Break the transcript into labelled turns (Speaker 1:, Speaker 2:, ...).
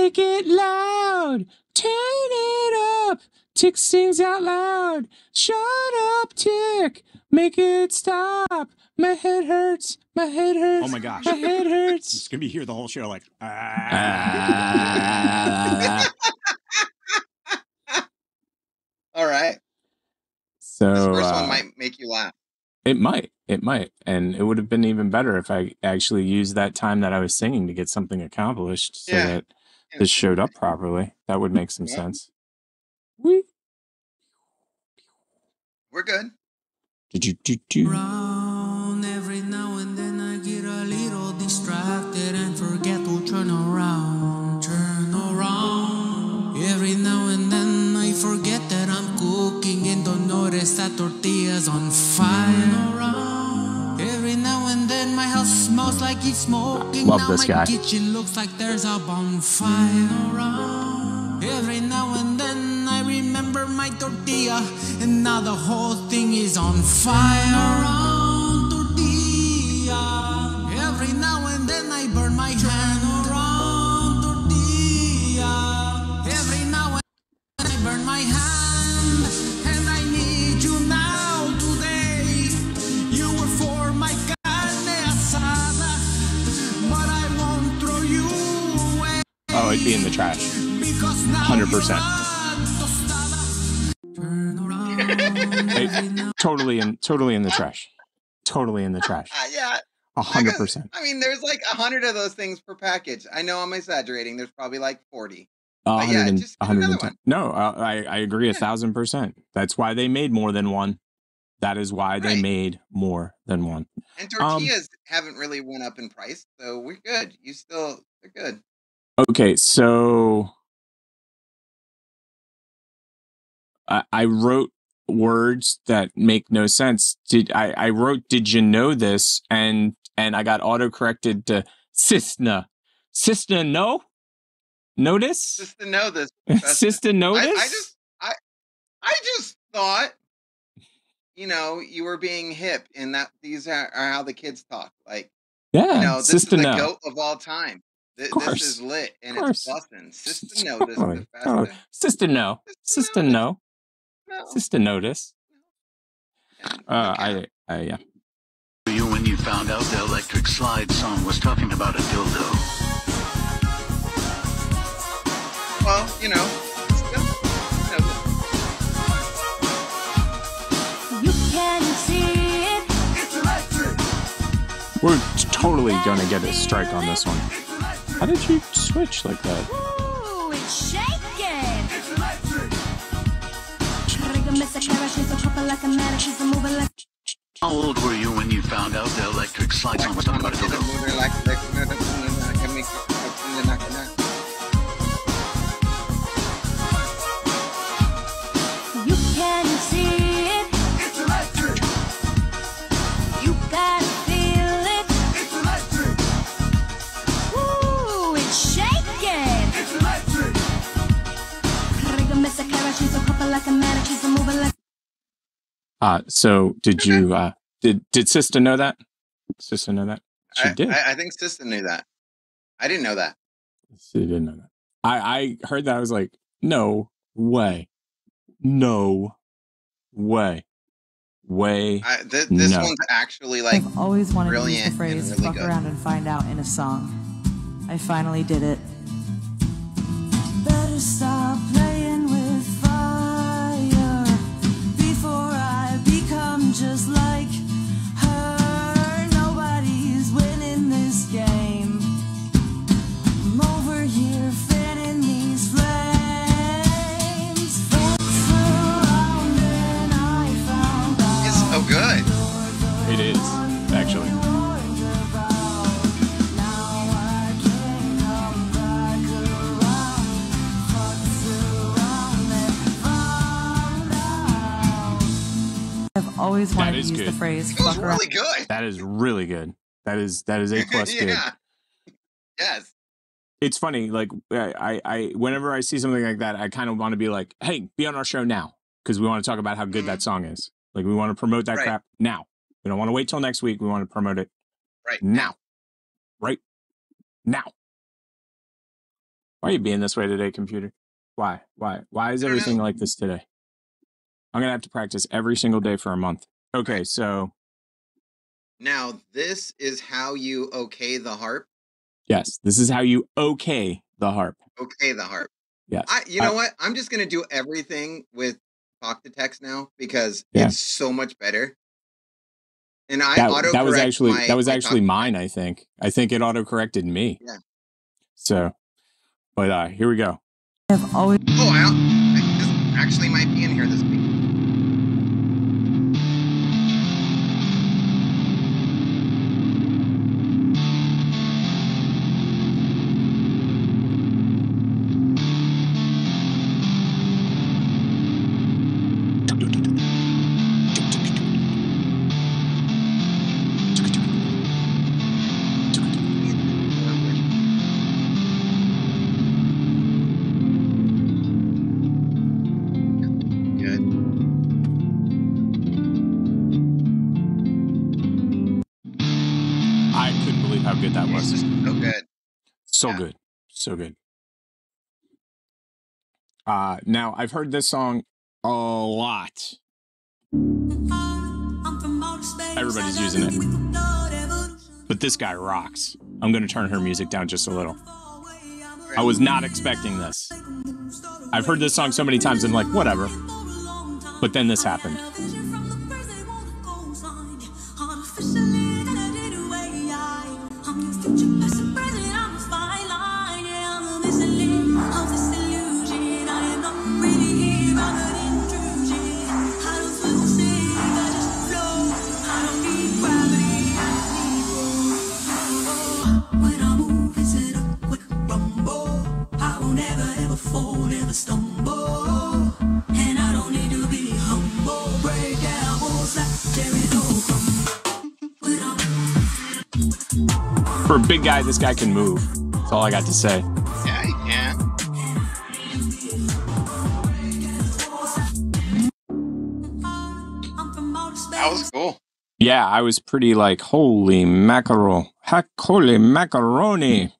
Speaker 1: Make it loud. Turn it up. Tick sings out loud. Shut up, Tick. Make it stop. My head hurts. My head hurts.
Speaker 2: Oh my gosh.
Speaker 1: My head hurts.
Speaker 2: It's gonna be here the whole show, like. Ah.
Speaker 3: All right.
Speaker 1: so
Speaker 3: This first
Speaker 1: uh,
Speaker 3: one might make you laugh.
Speaker 1: it might, it might, and it would have been even better if I actually used that time that I was singing to get something accomplished, so
Speaker 3: Yeah.
Speaker 1: that
Speaker 3: Yeah.
Speaker 1: this showed up properly. That would make some
Speaker 3: Yeah.
Speaker 1: sense. Wee.
Speaker 3: We're good.
Speaker 1: Did you do do?
Speaker 4: around. Every now and then I get a little distracted and forget to turn around. Turn around. Every now and then I forget that I'm cooking and don't notice that tortilla's on fire. Like it's smoking.
Speaker 1: Love
Speaker 4: now
Speaker 1: this
Speaker 4: my
Speaker 1: guy.
Speaker 4: kitchen looks like there's a bonfire. Around. Every now and then I remember my tortilla, and now the whole thing is on fire.
Speaker 1: Be in the trash. 100%.
Speaker 4: you're tostada. Turn around every now
Speaker 1: Totally in, totally in the trash. Totally in the trash.
Speaker 3: Uh, yeah.
Speaker 1: A hundred percent.
Speaker 3: I mean, there's like a hundred of those things per package. I know I'm exaggerating. There's probably like 40.
Speaker 1: A
Speaker 3: But yeah,
Speaker 1: hundred
Speaker 3: just
Speaker 1: a
Speaker 3: get
Speaker 1: hundred
Speaker 3: another one.
Speaker 1: No, uh, I I agree a thousand percent. That's why they made more than one. That is why they made more than one.
Speaker 3: And
Speaker 1: Um,
Speaker 3: tortillas haven't really went up in price, so we're good. You still, they're good.
Speaker 1: Okay, so I, I wrote words that make no sense. Did I, I wrote did you know this and and I got auto corrected to Cisna. Cisna no? Notice?
Speaker 3: To know this.
Speaker 1: Sister
Speaker 3: I,
Speaker 1: notice?
Speaker 3: I just, I, I just thought, you know, you were being hip, and that these are, are how the kids talk. Like,
Speaker 1: yeah,
Speaker 3: you know, this
Speaker 1: Sister
Speaker 3: is the
Speaker 1: no.
Speaker 3: goat of all time. Th-
Speaker 1: Of
Speaker 3: This is lit, and
Speaker 1: Of
Speaker 3: it's
Speaker 1: course.
Speaker 3: busting. Sister know this is
Speaker 1: totally.
Speaker 3: faster.
Speaker 1: Sister no. Sister no.
Speaker 3: No.
Speaker 1: Sister notice.
Speaker 3: Yeah,
Speaker 1: Uh,
Speaker 3: okay.
Speaker 1: I, I, yeah.
Speaker 5: you when you found out the electric slide song was talking about a dildo?
Speaker 3: Well, you know, still, you know,
Speaker 6: You can see it.
Speaker 1: We're totally gonna get a strike on this one. How did you switch like that?
Speaker 6: Ooh, it's shaking. Riga miss a carrot, she's a couple like a matter, she's a moving like.
Speaker 5: How old were you when you found out the electric slide song was talking about a dildo?
Speaker 1: Uh, so did you, uh, did, did Sister know that? Sister know that? She
Speaker 3: I,
Speaker 1: did.
Speaker 3: I, I think Sister knew that. I didn't know that.
Speaker 1: She didn't know that. I, I heard that. I was like, no way. No way. Way.
Speaker 3: I, th- this
Speaker 1: No.
Speaker 3: one's actually like
Speaker 7: I've always wanted to use the phrase
Speaker 3: really
Speaker 7: fuck
Speaker 3: good.
Speaker 7: around and find out in a song. I finally did it. Better stop playing always wanted to
Speaker 1: is
Speaker 7: use the
Speaker 1: good.
Speaker 7: phrase
Speaker 3: It was
Speaker 7: fuck around.
Speaker 3: really good.
Speaker 1: That is really good. That is, that is A plus good.
Speaker 3: yeah. Yes.
Speaker 1: It's funny. Like I, I, I, whenever I see something like that, I kind of want to be like, Hey, be on our show now. Cause we want to talk about how good that mm-hmm. song is. Like we want to promote that
Speaker 3: Right.
Speaker 1: crap now. We don't want to wait till next week. We want to promote it
Speaker 3: Right.
Speaker 1: now. Right now. Why are you being this way today, computer? Why? Why? Why is
Speaker 3: I don't know.
Speaker 1: everything like this today? I'm gonna have to practice every single day for a month. Okay, so
Speaker 3: Now, this is how you okay the harp.
Speaker 1: yes, this is how you okay the harp.
Speaker 3: Okay the harp.
Speaker 1: Yes.
Speaker 3: I, you know what? I'm just gonna do everything with talk to text now because
Speaker 1: Yeah.
Speaker 3: it's so much better. And I
Speaker 1: that,
Speaker 3: auto
Speaker 1: that was actually that was actually
Speaker 3: mine.
Speaker 1: mine. I think. I think it auto corrected me.
Speaker 3: Yeah.
Speaker 1: So, but uh, here we go.
Speaker 6: I've always
Speaker 3: Oh, I, I this actually might be in here this week. So Yeah.
Speaker 1: good. So good. Uh now I've heard this song a lot.
Speaker 7: Everybody's using it.
Speaker 1: But this guy rocks. I'm gonna turn her music down just a little. I was not expecting this. I've heard this song so many times, I'm like, whatever. But then this happened.
Speaker 7: Never stumble. And I don't need to be humble. Break down walls like Jericho crumble.
Speaker 1: For a big guy, this guy can move. That's all I got to say.
Speaker 3: Yeah, you can.
Speaker 7: I'm from outer space.
Speaker 3: That was cool.
Speaker 1: Yeah, I was pretty like, holy mackerel. Heck, holy macaroni.